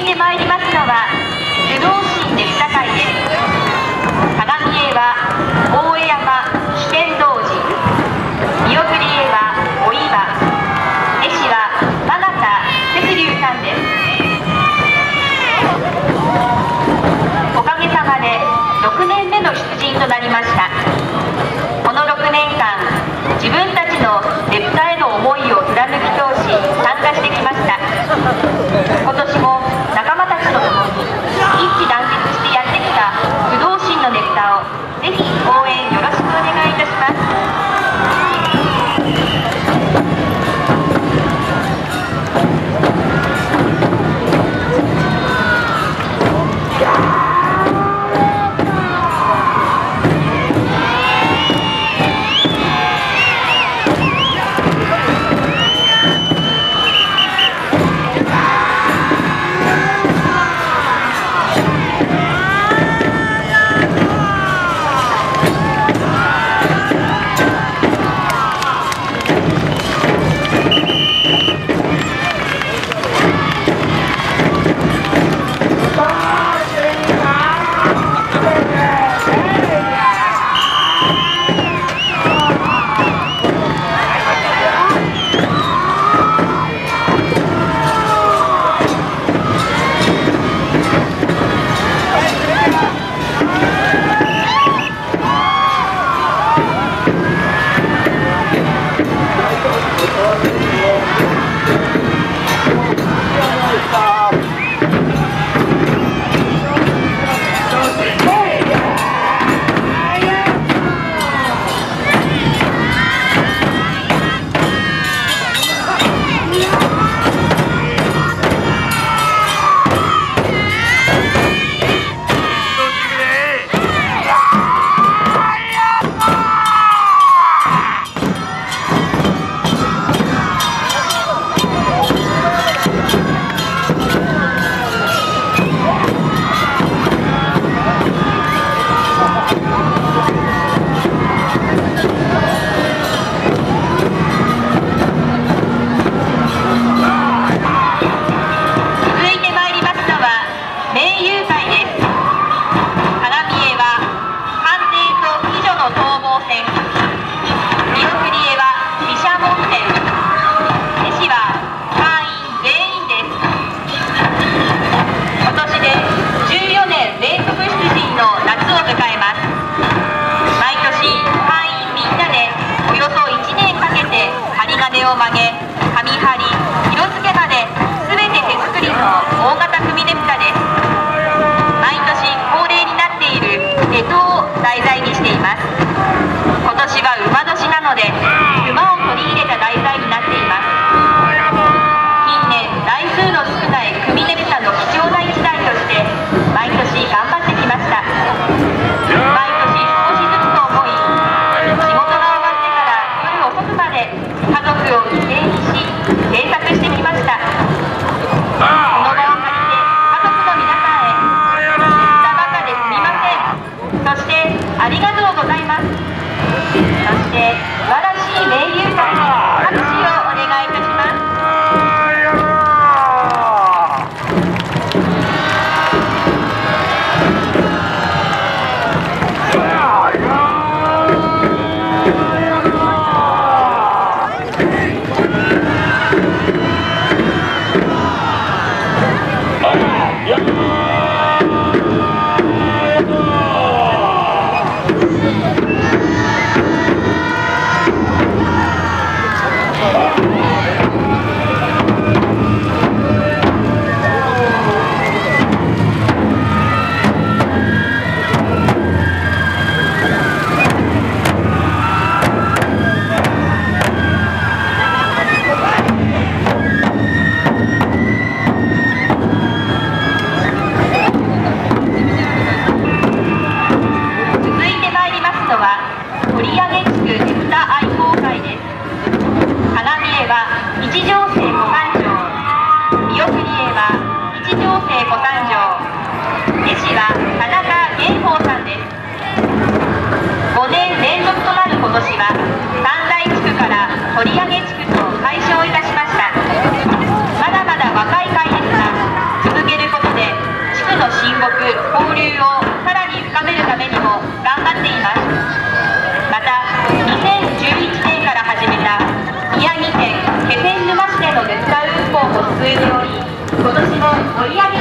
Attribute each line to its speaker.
Speaker 1: りに参りますのは、頭動神で社会です。鏡絵はを曲げ紙張り色付けまで全て手作りの大型組ねぷたです。毎年恒例になっている干支を題材にしています。今年は馬年なので馬を取り入れた田愛好会です。花見絵は一条生ご誕生見送り絵は一条生ご誕生絵師は田中玄宝さんです。5年連続となる今年は三大地区から取上地区と解消いたしました。まだまだ若い会ですが続けることで地区の親睦交流をを